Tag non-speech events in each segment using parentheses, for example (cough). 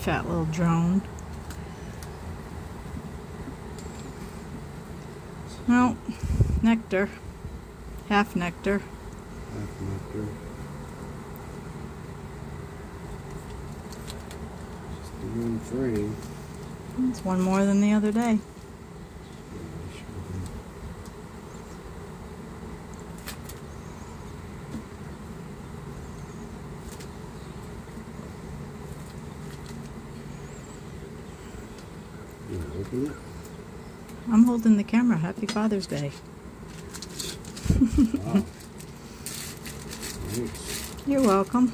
fat little drone. Well, nectar. Half nectar. Half nectar. Just doing three. It's one more than the other day. You wanna open it? I'm holding the camera. Happy Father's Day. Wow. (laughs) You're welcome.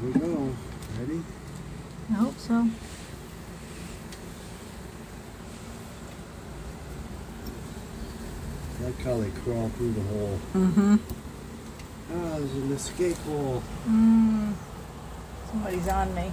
Here we go. Ready? I hope so. Like how they crawl through the hole. Mm-hmm. Oh, there's an escape hole. Mm. Somebody's on me.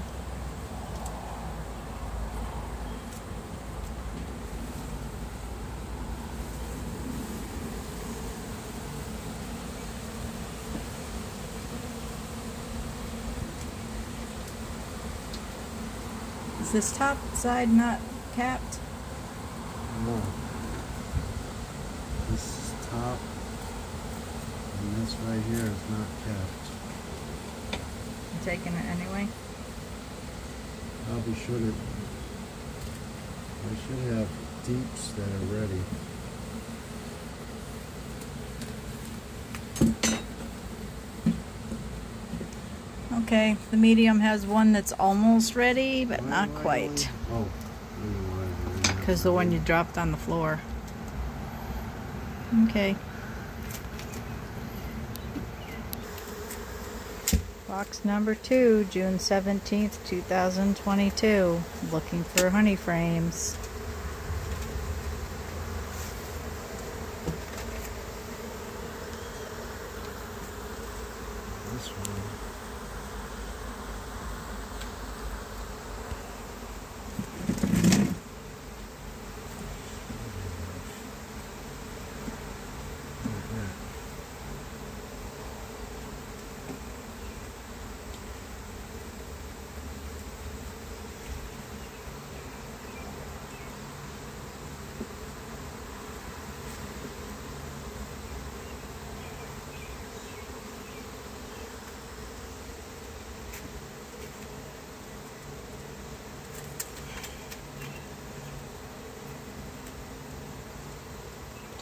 Is this top side not capped? No. This is top. And this right here is not capped. I'm taking it anyway. Probably should have. I should have deeps that are ready. Okay, the medium has one that's almost ready, but Why not I quite. Oh. I know why I didn't have Because the one you dropped on the floor. Okay. Box number two, June 17th, 2022. Looking for honey frames. This one. Like that.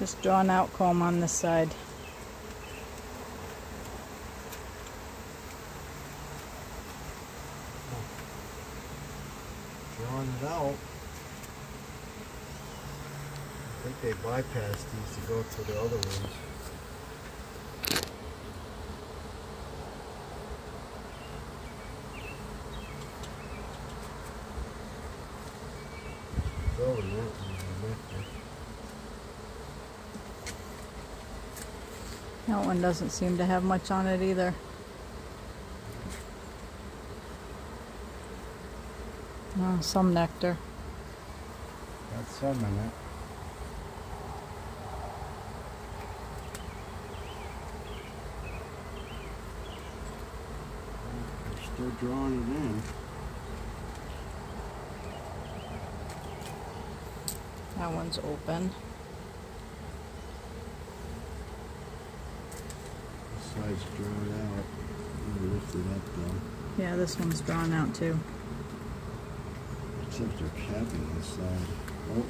Just drawn out comb on this side. Oh. Drawing it out. I think they bypassed these to go to the other ones. Throwing that one in the nectar. That one doesn't seem to have much on it either. Oh, some nectar. Got some in it. They're still drawing it in. That one's open. This drawn out. I'm gonna lift it up though. Yeah, this one's drawn out too. Except they're capping this side. Oh,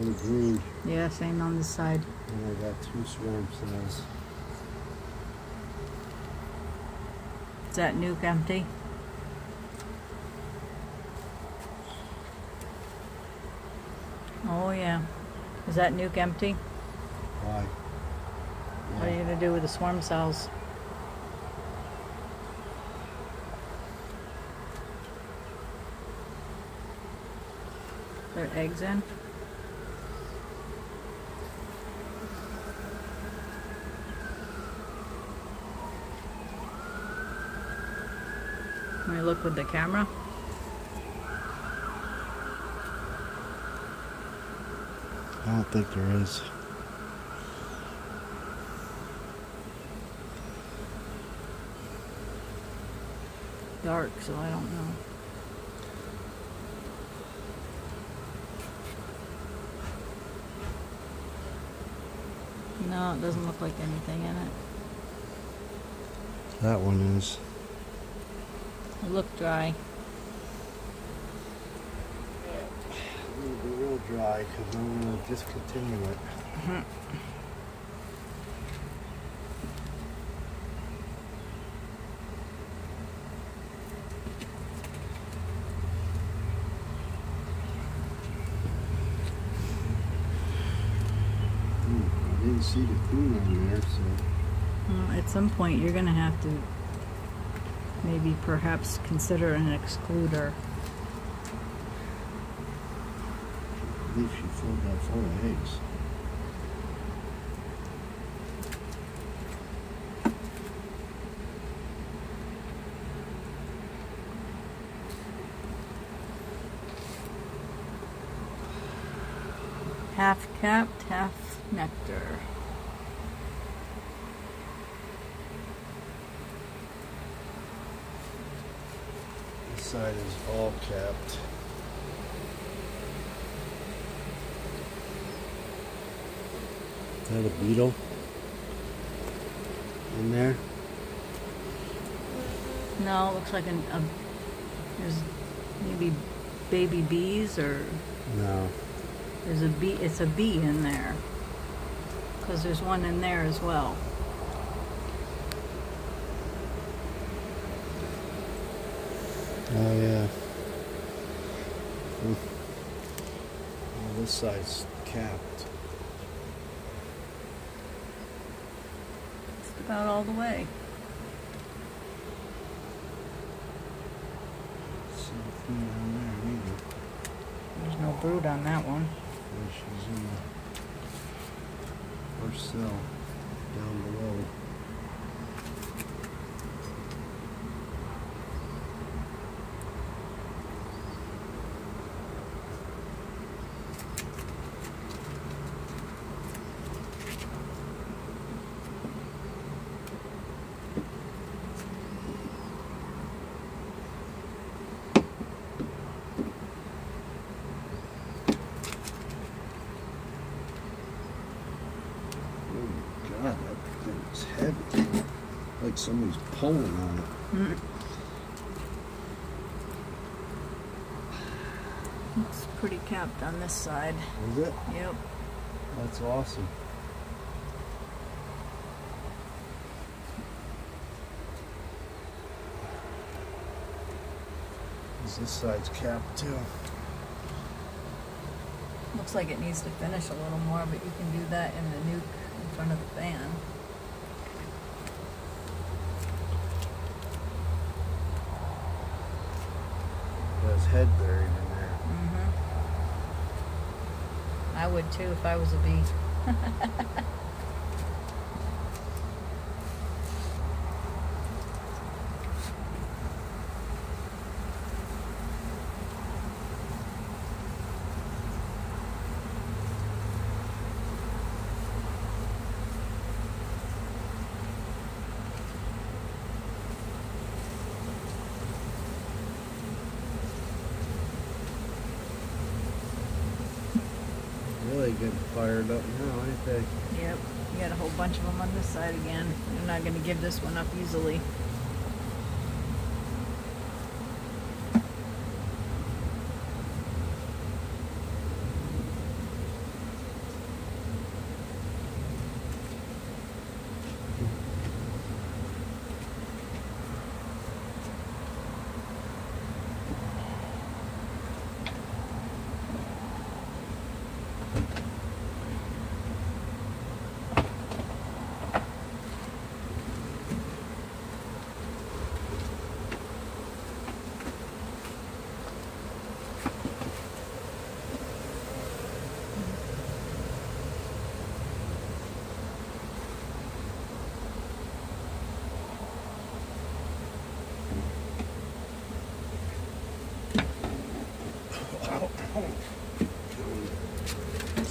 and green. Yeah, same on this side. And I got two swarm cells. Is that nuke empty? Oh yeah. Is that nuke empty? Why? What are you going to do with the swarm cells? Their eggs in? Can I look with the camera. I don't think there is. Dark, so I don't know. No, it doesn't look like anything in it. That one is. It looked dry. It'll be real dry because I'm going to discontinue it. Mm-hmm. See the coon on there, so Well, at some point, you're gonna have to maybe perhaps consider an excluder. I believe she filled that full of eggs. Half capped, half nectar. Side is all capped. Is that a beetle? In there? No, it looks like an, a, there's maybe baby bees or No. there's a bee, it's a bee in there. Cause there's one in there as well. Oh yeah. Hmm. Well, this side's capped. It's about all the way. Nothing down there either. There's no brood on that one. Where she's in the first cell down below. Oh my god, that thing is heavy. Somebody's pulling on it. It's pretty capped on this side. Is it? Yep. That's awesome. This side's capped too. Looks like it needs to finish a little more, but you can do that in the nuke in front of the fan. His head buried in there. Mm-hmm. I would too if I was a bee. (laughs) getting fired up now, ain't they? Yep. You got a whole bunch of them on this side again. You're not going to give this one up easily.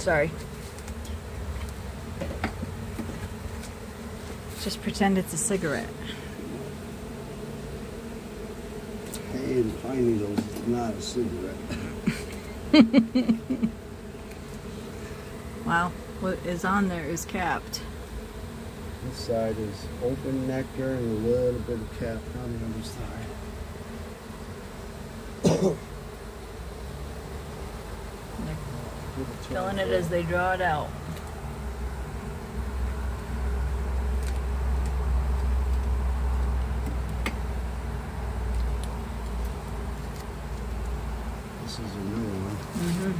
Sorry. Just pretend it's a cigarette. Hey, and pine needles is not a cigarette. (laughs) Wow, what is on there is capped. This side is open nectar and a little bit of cap on the other side. They're Give a filling it as they draw it out. This is a new one. Mm-hmm.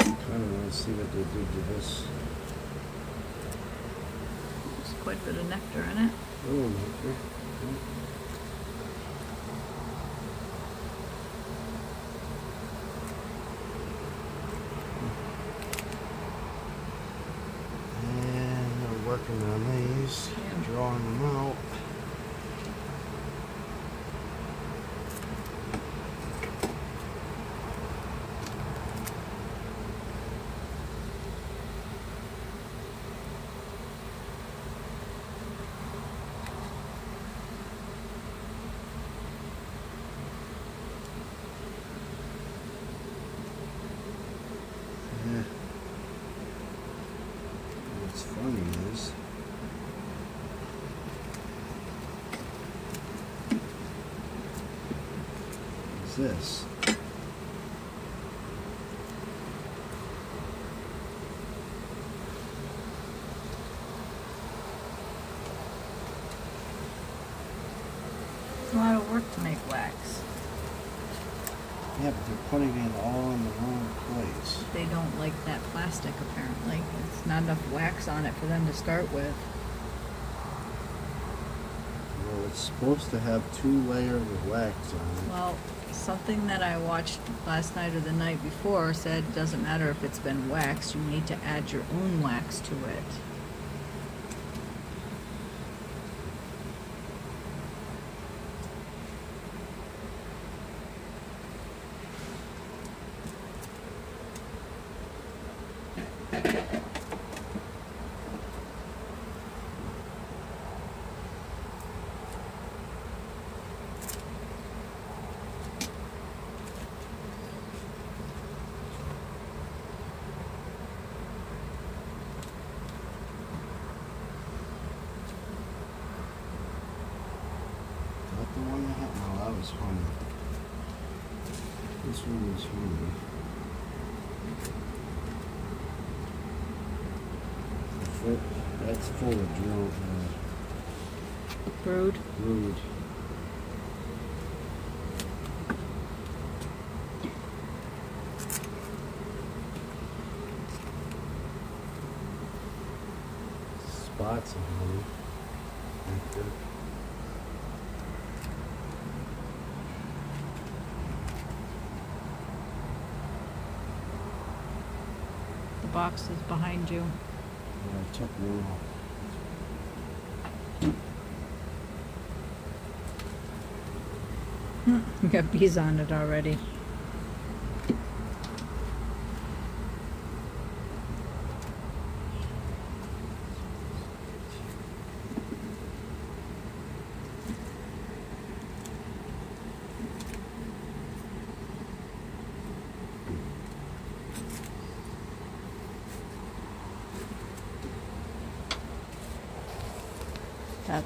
I don't want to see what they did to this. There's quite a bit of nectar in it. Oh, nectar they're working on these, drawing them out. Yeah. What's funny is is this. It's a lot of work to make wax. Yeah, but they're putting it all in the wrong place. They don't like that plastic apparently. It's not enough wax on it for them to start with. It's supposed to have two layers of wax on it. Well, something that I watched last night or the night before said it doesn't matter if it's been waxed, you need to add your own wax to it. That. This one honey. Foot, that's full of drill, uh, Brood. brood. Spots of. The box is behind you. Yeah, I took one off. You got bees on it already.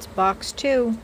That's box two.